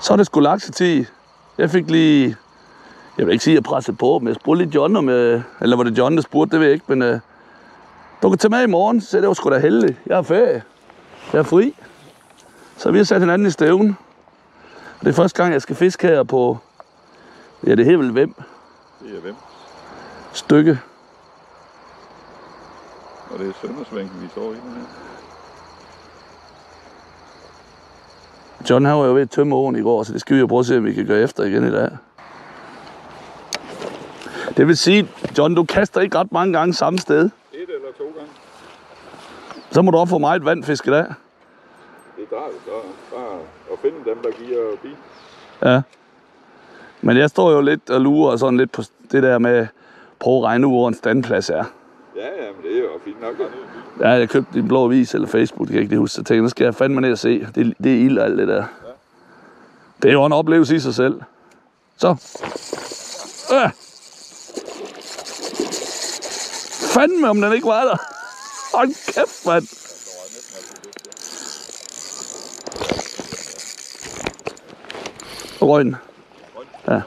Så er det sgu laksetid. Jeg fik lige... Jeg vil ikke sige, at jeg pressede på, men jeg spurgte lige John om... øh, Eller var det John, der spurgte, det ved jeg ikke, men... Øh, du kan tage med i morgen, så det var sgu da heldig. Jeg er ferie. Jeg er fri. Så vi har sat hinanden i stævn. Og det er første gang, jeg skal fiske her på... Ja, det er vel hvem? Det er hvem? Stykke. Og det er Søndersvænken, vi står i nu her. John han var jo ved at tømme åen i går, så det skal vi jo prøve at se, om vi kan gøre efter igen i dag. Det vil sige, John, du kaster ikke ret mange gange samme sted. Et eller to gange. Så må du også få mig et vandfisk i dag. Det er klart, så bare at finde dem, der giver bi. Ja. Men jeg står jo lidt og lurer sådan lidt på det der med, prøve at regne ud, hvor en standplads er. Ja, ja, men det er jo fint nok. Ja, jeg købte en blå avis eller Facebook, det kan jeg ikke huske. Så tænkte jeg, nu skal jeg fandme ned og se. Det, det er ild og alt det der. Det er jo en oplevelse i sig selv. Så. Øh. Fandme, om den ikke var der. Hold kæft, mand. Røgn. Ja.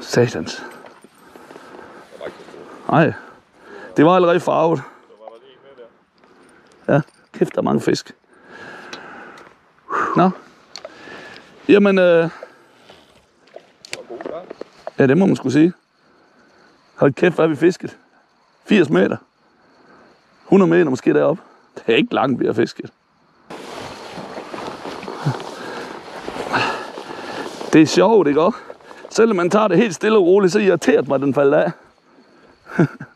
Satans. Nej. Det var allerede farvet. Var lige med der. Ja, kæft, der er mange fisk. Nå. Jamen, øh, ja, det må man skulle sige. Hold kæft, hvad har vi fisket? 80 meter. 100 meter måske deroppe. Det er ikke langt, vi har fisket. Det er sjovt, ikke også? Selvom man tager det helt stille og roligt, så irriterer det mig, at den faldt af.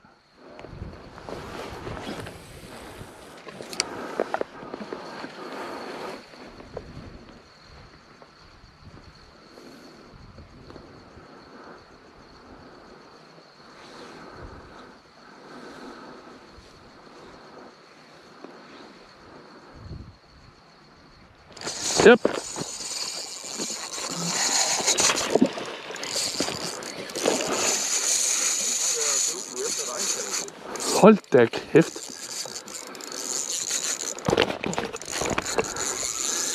Hold da kæft.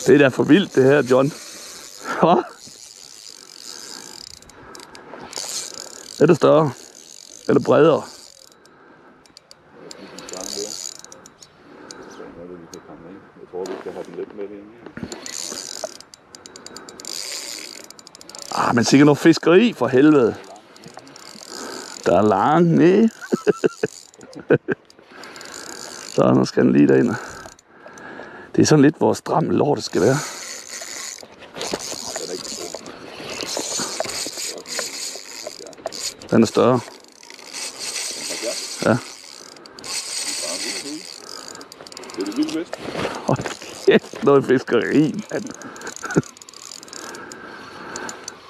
Det er da for vildt, det her, John. Hva? Er det større? Eller bredere? Jeg tror, lidt med. Ah, men sikkert noget fiskeri for helvede. Der er langt ned. Så nu skal den lige derind. Det er sådan lidt, hvor stram lort skal være. Den er er større. Ja. Det er det vilde vest. Hold kæft, noget fiskeri, mand.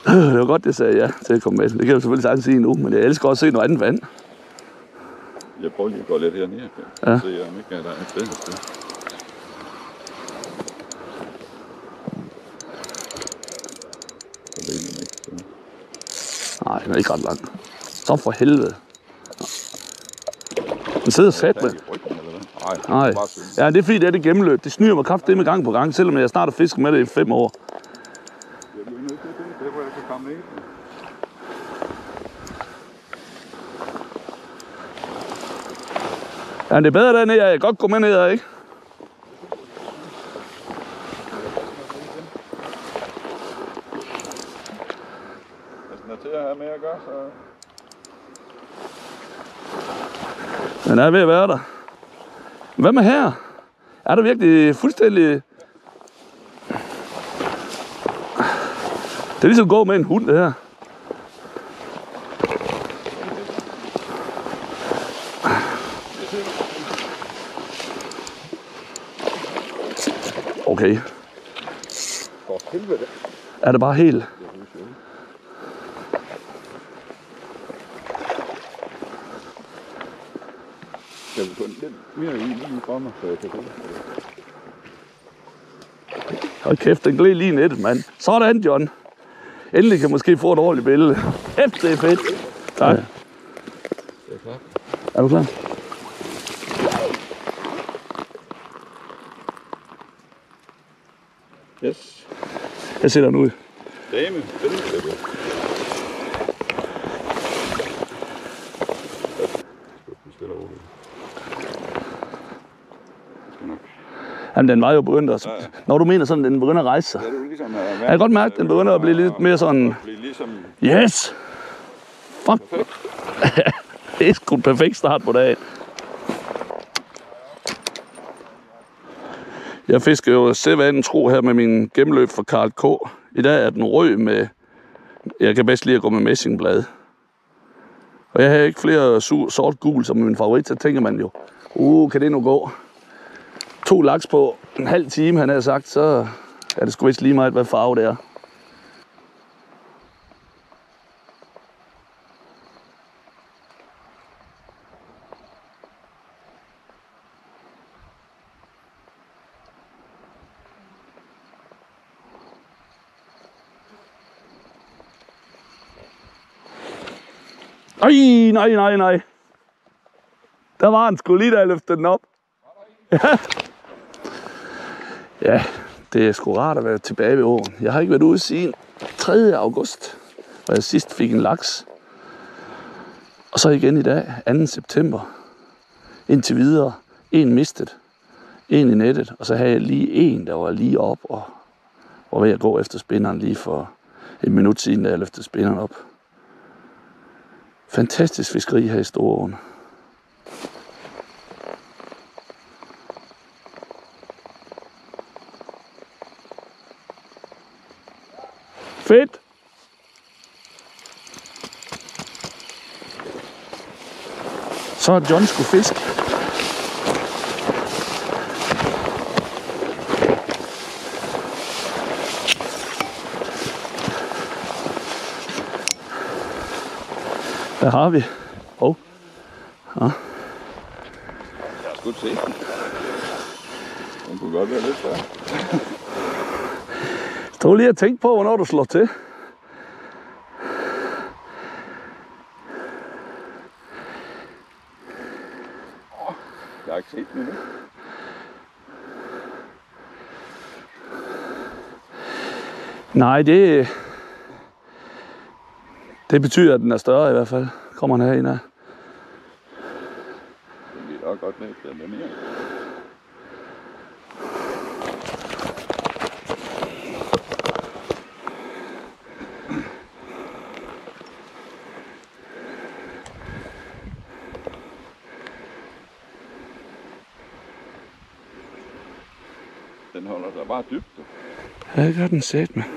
Det var godt, det sagde jeg til at komme med. Det kan jeg selvfølgelig sagtens sige nu, men jeg elsker også at se noget andet vand. Jeg prøver lige at gå lidt hernede. Ja. Ja. Se om ikke der er et bedre sted. Så så. Nej, den er ikke ret lang. Så for helvede. Den sidder sat med. Nej. Ja, det er fordi, det er det gennemløb. Det snyder mig kraft det med gang på gang, selvom jeg snart har fisket med det i fem år. Jeg bliver nødt til at finde et sted, hvor jeg kan komme ned. Ja, det er bedre dernede. Jeg kan godt gå med ned, ikke? Hvis den er til at have med at gøre, så... Den er ved at være der. Hvad med her? Er der virkelig fuldstændig... Det er ligesom at gå med en hund, det her. Okay. For helvede. Er det bare helt? Jeg vil få lidt mere i lige for mig, så jeg kan Hold kæft, den gled lige nettet, mand. Sådan, John. Endelig kan jeg måske få et ordentligt billede. Kæft, det er fedt. Tak. Klart. Er du klar? Yes. Jeg sætter den ud. Dame. Den er nok. Jamen, den var jo begyndt at... Når du mener sådan, den begynder at rejse sig. Ja, det er ligesom... at- Jeg kan godt mærke, at den begynder at blive lidt mere sådan... Blive ligesom... Yes! Fuck! det er sgu en perfekt start på dagen. Jeg fisker jo sædvanen tro her med min gennemløb fra Karl K. I dag er den rød med... Jeg kan bedst lide at gå med messingblad. Og jeg har ikke flere sort gul som min favorit, så tænker man jo, uh, kan det nu gå? To laks på en halv time, han har sagt, så er det sgu vist lige meget, hvad farve det er. Ej, nej, nej, nej. Der var han sgu lige, da jeg løftede den op. Ja. ja, det er sgu rart at være tilbage ved åen. Jeg har ikke været ude siden 3. august, hvor jeg sidst fik en laks. Og så igen i dag, 2. september. Indtil videre, en mistet, en i nettet, og så havde jeg lige en, der var lige op og var ved at gå efter spinderen lige for et minut siden, da jeg løftede spinderen op. Fantastisk fiskeri her i Storåen. Fedt! Så har John skulle fisk. Hvad har vi? Hov. Jeg har sgu ikke set den. Den kunne godt være lidt større. Stå lige og tænk på, hvornår du slår til. Jeg har ikke set den endnu. Nej, det... Det betyder, at den er større i hvert fald. Kommer den herind af. Bliver nok godt ned til den mere. Den holder sig bare dybt. Ja, det gør den sat med.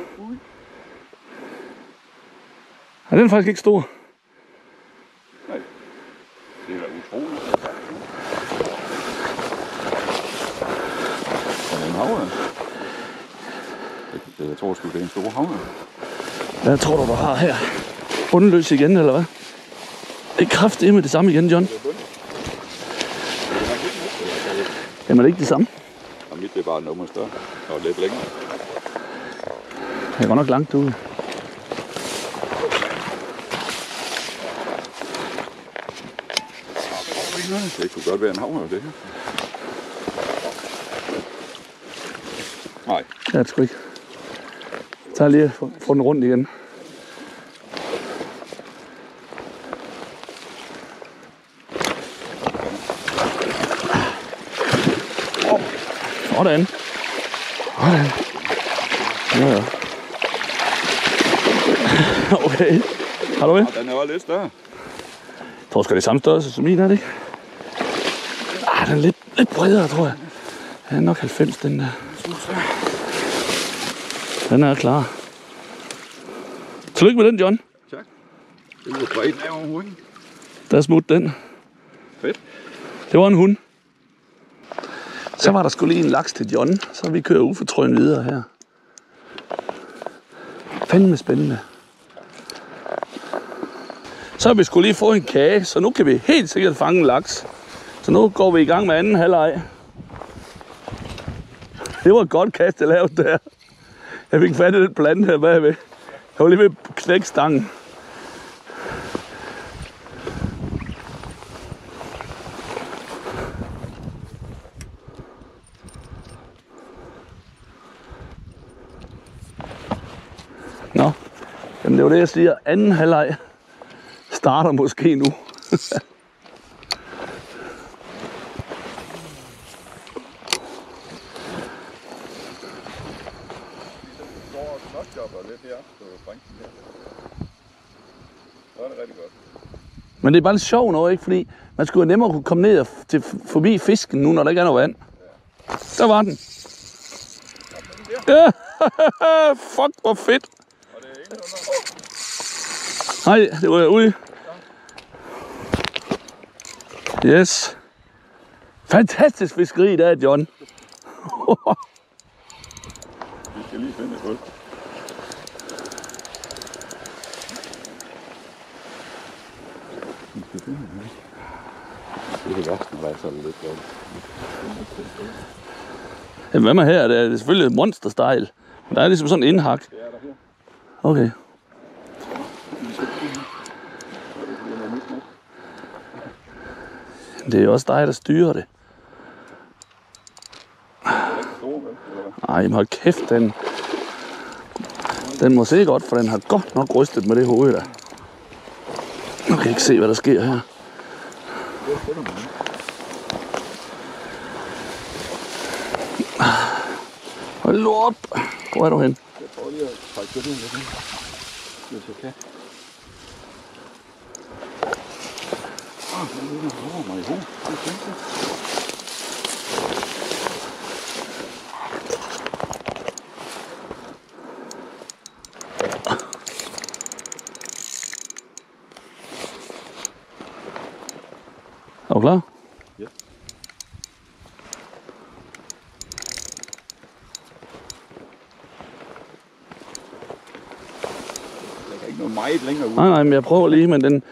Ja, den er faktisk ikke stor. Nej. Det er utroligt. Er det en havre? Jeg, jeg tror sgu, det er en stor havre. Hvad tror du, du har her? Bundeløs igen, eller hvad? Det er med det samme igen, John. Jamen, er det ikke det samme? Og mit det er bare et nummer større og lidt længere. Jeg går nok langt ude. Det kunne godt være en havre, det her. Nej, er det sgu ikke. Jeg tager lige få- få den rundt igen. Sådan. Sådan. Ja, ja. Okay. Har du med? den er også lidt større. Jeg tror sgu, det er samme størrelse som min, er det ikke? Ah, den er lidt, lidt bredere, tror jeg. Den er nok 90, den der. Den er klar. Tillykke med den, John. Tak. Det var bredt af overhovedet. Der er smut den. Fedt. Det var en hund. Så var der skulle lige en laks til John, så vi kører ufortrøjen videre her. Fandme spændende. Så har vi skulle lige få en kage, så nu kan vi helt sikkert fange en laks. Så nu går vi i gang med anden halvleg. Det var et godt kast, jeg lavede der. Jeg fik fat i den plante her bagved. Jeg var lige ved at knække stangen. Nå, jamen det var det, jeg siger. Anden halvleg starter måske nu. går snotjobber på Franken. Så er det rigtig godt. Men det er bare lidt sjovt noget, ikke? Fordi man skulle jo nemmere kunne komme ned og til, forbi fisken nu, når der ikke er noget vand. Der var den. Ja, fuck, hvor fedt. Og det er ingen under. Nej, det var ude. Yes. Fantastisk fiskeri, der John. Vi skal lige finde et hul. Vi skal finde et hul. Det er det værste, når der er sådan lidt godt. Jamen, hvad med her? Det er selvfølgelig et monsterstejl. Men der er ligesom sådan en indhak. Er her. Okay. Det er også dig, der styrer det. Nej, men hold kæft, den... Den må se godt, for den har godt nok rystet med det hoved der. Kan ikke se, hvad der sker her. Hold nu op. Hvor er du hen? Jeg prøver lige at trække det ind lidt. Hvis jeg kan. Ah, den ligger over mig i hovedet. Det. Er meget længere ud. Nej, nej, men jeg prøver lige, men den,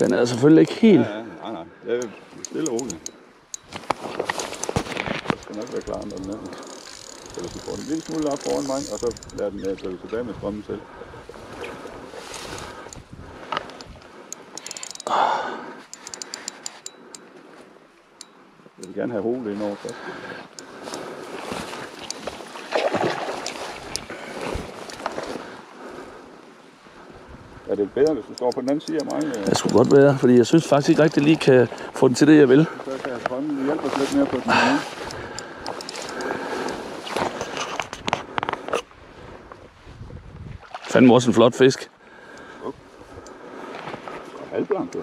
den er selvfølgelig ikke helt... Ja, ja, nej, nej. Jeg er stille og roligt. Jeg skal nok være klar, når den er. Så hvis du får den en lille smule op foran mig, og så lader den uh, drive tilbage med strømmen selv. Jeg vil gerne have hovedet ind over først. Er det bedre, hvis du står på den anden side af mig? Det skulle godt være, fordi jeg synes faktisk ikke rigtig lige kan få den til det, jeg vil. Så kan jeg hjælpe os lidt mere på den anden. Fandme også en flot fisk. Halvblank, jo.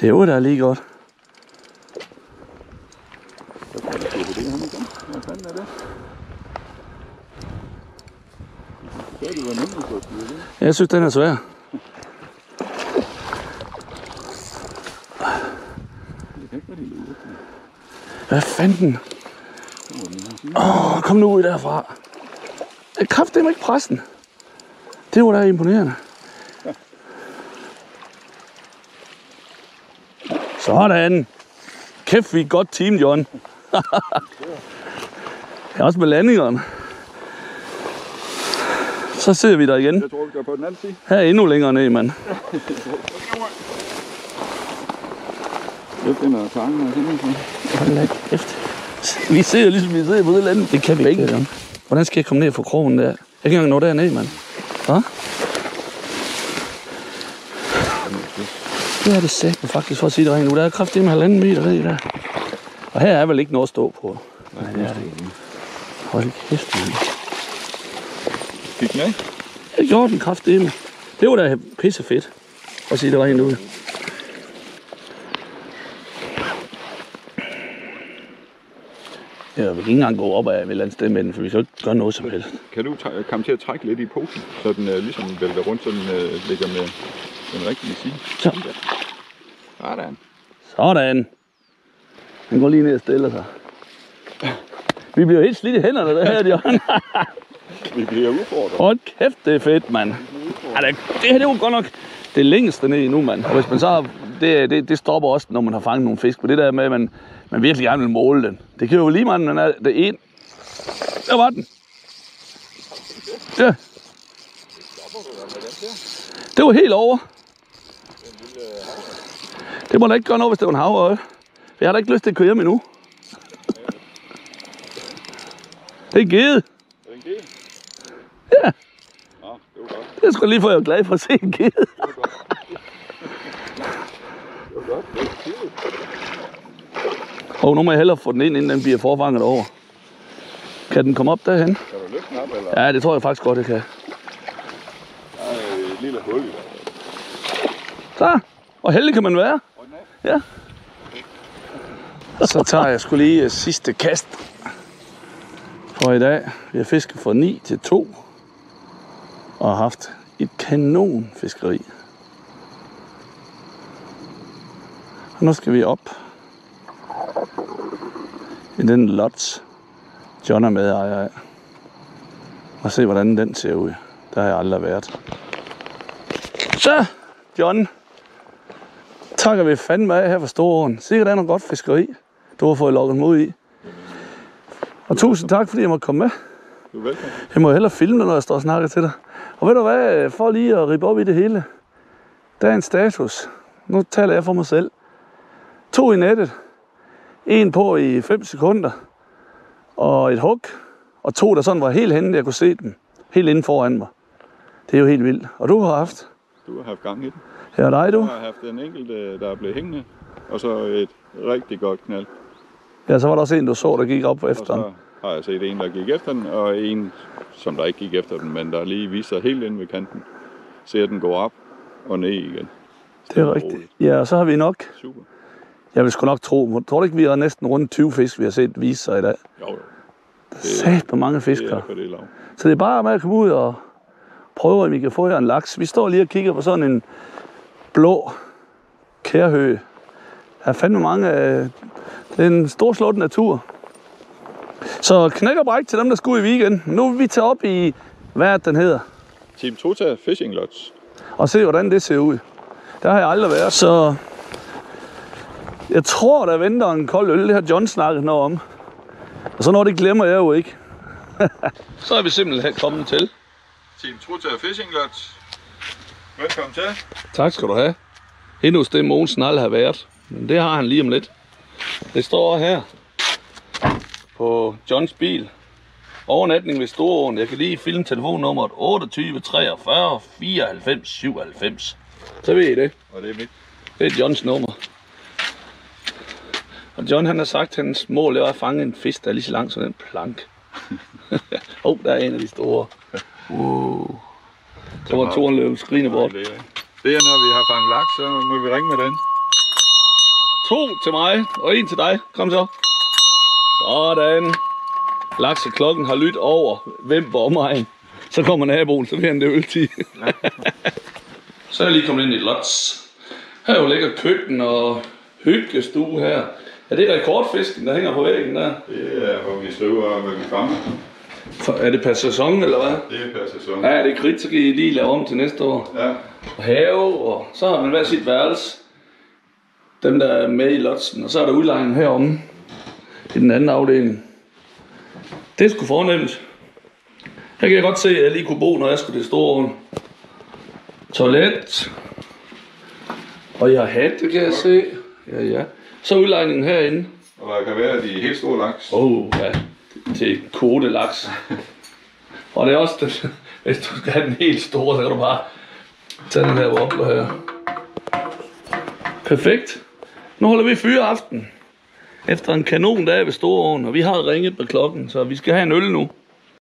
Det er jo der lige godt. Så kan jeg se på det her igen. Hvad fanden er det? Så er det var nemt at få styr det. Jeg synes, den er svær. Hvad fanden? Åh, oh. Åh, kom nu ud derfra. Øh, Jeg kræfter ikke pressen. Det var da imponerende. Sådan. Kæft, vi er et godt team, John. ja, også med landingerne. Så ser vi dig igen. Jeg tror, vi går på den anden side. Her er endnu længere ned, mand. Jeg finder tangen og sådan kæft. Vi ser ligesom, vi sidder på det andet. Det kan vi ikke, John. Hvordan skal jeg komme ned fra krogen der? Jeg kan ikke engang nå derned, mand. Hvad? Det er det sæt faktisk for at sige det rent nu. Der er kraftigt med halvanden meter ned der. Og her er vel ikke noget at stå på. Nej, det er det ikke. Hold kæft, mand. Fik den af? Jeg gjorde den kraftigt med. Det var da pisse fedt. At sige det rent ud. Jeg vil ikke engang gå op af et eller andet sted med den, for vi skal ikke gøre noget som helst. Kan du komme til at trække lidt i posen, så den øh, ligesom vælter rundt, så den øh, ligger med den rigtige side? Så. Sådan. Sådan. Han går lige ned og stiller sig. Vi bliver helt slidt i hænderne, der her, John. Vi bliver udfordret. Hold kæft, det er fedt, mand. Ja, det, det her, det var godt nok det længste ned endnu, mand. Og hvis man så har, det, det, det stopper også, når man har fanget nogle fisk. Men det der med, at man, man virkelig gerne vil måle den. Det kan jo lige meget, man er det en. Der var den. Ja. Det var helt over. Det må da ikke gøre noget, hvis det var en havøje. Jeg har da ikke lyst til at køre hjem endnu. Det er givet. Er det en ged? Ja. Nå, det var godt. Det lige for, jeg er glad for at se en givet. Det var godt. Det var godt. Det var. Og nu må jeg hellere få den ind, inden den bliver forfanget over. Kan den komme op derhen? Kan du løfte den op, eller? Ja, det tror jeg faktisk godt, jeg kan. Der er et lille hul i der. Så. Og heldig kan man være. Ja. Så tager jeg skulle lige øh, sidste kast for i dag. Vi har fisket fra 9 til 2 og har haft et kanon fiskeri. Og nu skal vi op i den lot, John er medejer af. Og se, hvordan den ser ud. Der har jeg aldrig været. Så, John, takker vi fandme af her for Storåen. Sikkert er noget godt fiskeri, du har fået lukket mod i. Og tusind tak, fordi jeg måtte komme med. Du er velkommen. Jeg må hellere filme når jeg står og snakker til dig. Og ved du hvad, for lige at rippe op i det hele. Der er en status. Nu taler jeg for mig selv. To i nettet. En på i 5 sekunder. Og et hug. Og to, der sådan var helt henne, jeg kunne se dem. Helt inden foran mig. Det er jo helt vildt. Og du har haft. Du har haft gang i den. Er dig, Du du. har haft den enkelte, der er blevet hængende. Og så et rigtig godt knald. Ja, så var der også en, du så, der gik op Og efter den. så har jeg set en, der gik efter den, og en, som der ikke gik efter den, men der lige viser sig helt inde ved kanten. Ser den gå op og ned igen. Det er rigtigt. Ja, og så har vi nok. Super. Jeg vil sgu nok tro. Tror du ikke, vi har næsten rundt 20 fisk, vi har set vise sig i dag? Jo, jo. Sat på mange fisk Det er. Så det er bare med at komme ud og prøve, om vi kan få jer en laks. Vi står lige og kigger på sådan en blå kærhø. Der er fandme mange af... Det er en stor slået natur. Så knæk og bræk til dem, der skal ud i weekend. Nu vil vi tage op i, hvad det, den hedder, Team Tota Fishing Lodge. og se, hvordan det ser ud. Der har jeg aldrig været. Så jeg tror, der venter en kold øl. Det har John snakket noget om. Og så når det glemmer jeg jo ikke. så er vi simpelthen kommet til. Team Tota Fishing Lodge. Velkommen til. Tak skal du have. Endnu hos det aldrig har været. Men det har han lige om lidt. Det står her på Johns bil. Overnatning ved Storåen. Jeg kan lige filme telefonnummeret 28 43 94 97. Så ved I det. Og det er mit. Det er Johns nummer. Og John han har sagt, at hans mål er at fange en fisk, der er lige så lang som den plank. Åh, oh, der er en af de store. Uh. Så var toren løbet skrigende bort. Det det er, når vi har fanget laks, så må vi ringe med den. To til mig, og en til dig. Kom så. Sådan. Lakseklokken har lyttet over. Hvem på omegn? Så kommer naboen, så bliver han det øltid. så er jeg lige kommet ind i Lots. Her er jo lækker køkken og hyggestue her. Er det rekordfisken, der hænger på væggen der? Det er, hvor vi skriver, hvad vi fanger. For, er det per sæson, eller hvad? Det er per sæson. Ja, er det kridt, så kan I lige lave om til næste år. Ja. og have, og så har man hver sit værelse. Dem, der er med i lotsen, og så er der udlejning heromme i den anden afdeling. Det sgu fornemt. Her kan jeg godt se, at jeg lige kunne bo, når jeg skulle til Storåen. Toilet. Og jeg har hat, det kan jeg se. Ja, ja. Så udlejningen herinde. Og der kan være de helt store laks. Åh, oh, ja. Til kode laks. og det er også, den, hvis du skal have den helt store, så kan du bare tage den her wobbler her. Perfekt. Nu holder vi fyreaften. Efter en kanon dag ved Storåen, og vi har ringet på klokken, så vi skal have en øl nu.